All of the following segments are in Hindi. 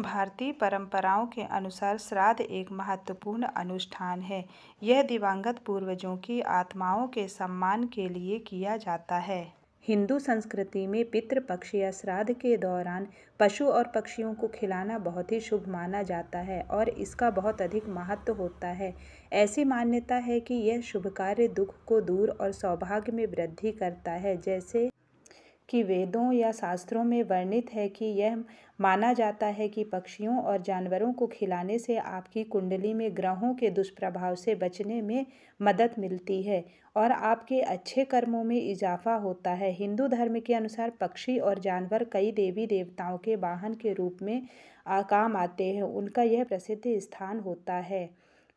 भारतीय परंपराओं के अनुसार श्राद्ध एक महत्वपूर्ण अनुष्ठान है। यह दिवंगत पूर्वजों की आत्माओं के सम्मान के लिए किया जाता है। हिंदू संस्कृति में पितृपक्ष या श्राद्ध के दौरान पशु और पक्षियों को खिलाना बहुत ही शुभ माना जाता है और इसका बहुत अधिक महत्व होता है। ऐसी मान्यता है कि यह शुभ कार्य दुख को दूर और सौभाग्य में वृद्धि करता है, जैसे कि वेदों या शास्त्रों में वर्णित है कि यह माना जाता है कि पक्षियों और जानवरों को खिलाने से आपकी कुंडली में ग्रहों के दुष्प्रभाव से बचने में मदद मिलती है और आपके अच्छे कर्मों में इजाफा होता है। हिंदू धर्म के अनुसार पक्षी और जानवर कई देवी देवताओं के वाहन के रूप में काम आते हैं। उनका यह प्रसिद्ध स्थान होता है।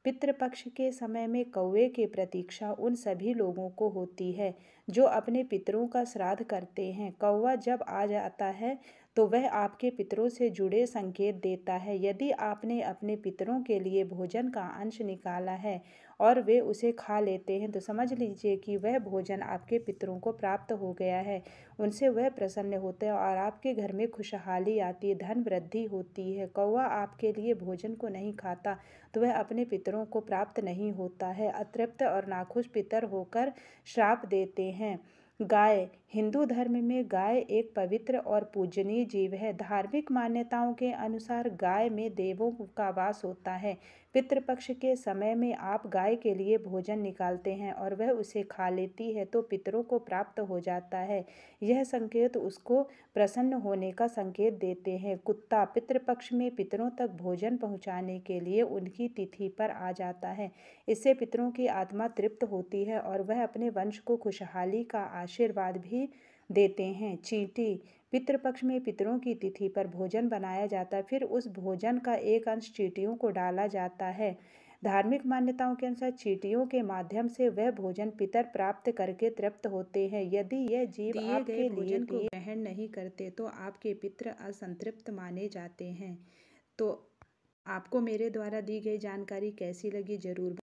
पितृपक्ष के समय में कौवे की प्रतीक्षा उन सभी लोगों को होती है, जो अपने पितरों का श्राद्ध करते हैं। कौवा जब आ जाता है तो वह आपके पितरों से जुड़े संकेत देता है। यदि आपने अपने पितरों के लिए भोजन का अंश निकाला है और वे उसे खा लेते हैं तो समझ लीजिए कि वह भोजन आपके पितरों को प्राप्त हो गया है। उनसे वह प्रसन्न होते हैं और आपके घर में खुशहाली आती है, धन वृद्धि होती है। कौवा आपके लिए भोजन को नहीं खाता तो वह अपने पितरों को प्राप्त नहीं होता है। अतृप्त और नाखुश पितर होकर श्राप देते हैं। गाय, हिंदू धर्म में गाय एक पवित्र और पूजनीय जीव है। धार्मिक मान्यताओं के अनुसार गाय में देवों का वास होता है। पितृपक्ष के समय में आप गाय के लिए भोजन निकालते हैं और वह उसे खा लेती है तो पितरों को प्राप्त हो जाता है। यह संकेत उसको प्रसन्न होने का संकेत देते हैं। कुत्ता पितृपक्ष में पितरों तक भोजन पहुँचाने के लिए उनकी तिथि पर आ जाता है। इससे पितरों की आत्मा तृप्त होती है और वह अपने वंश को खुशहाली का आशीर्वाद भी देते हैं। चींटी पितृपक्ष में पितरों की तिथि पर भोजन बनाया जाता है फिर उस भोजन का एक अंश चींटियों को डाला जाता है। धार्मिक मान्यताओं के अनुसार चीटियों के माध्यम से वह भोजन पितर प्राप्त करके तृप्त होते हैं। यदि यह जीव आपके भोजन को ग्रहण नहीं करते तो आपके पितर असंतृप्त माने जाते हैं। तो आपको मेरे द्वारा दी गई जानकारी कैसी लगी ज़रूर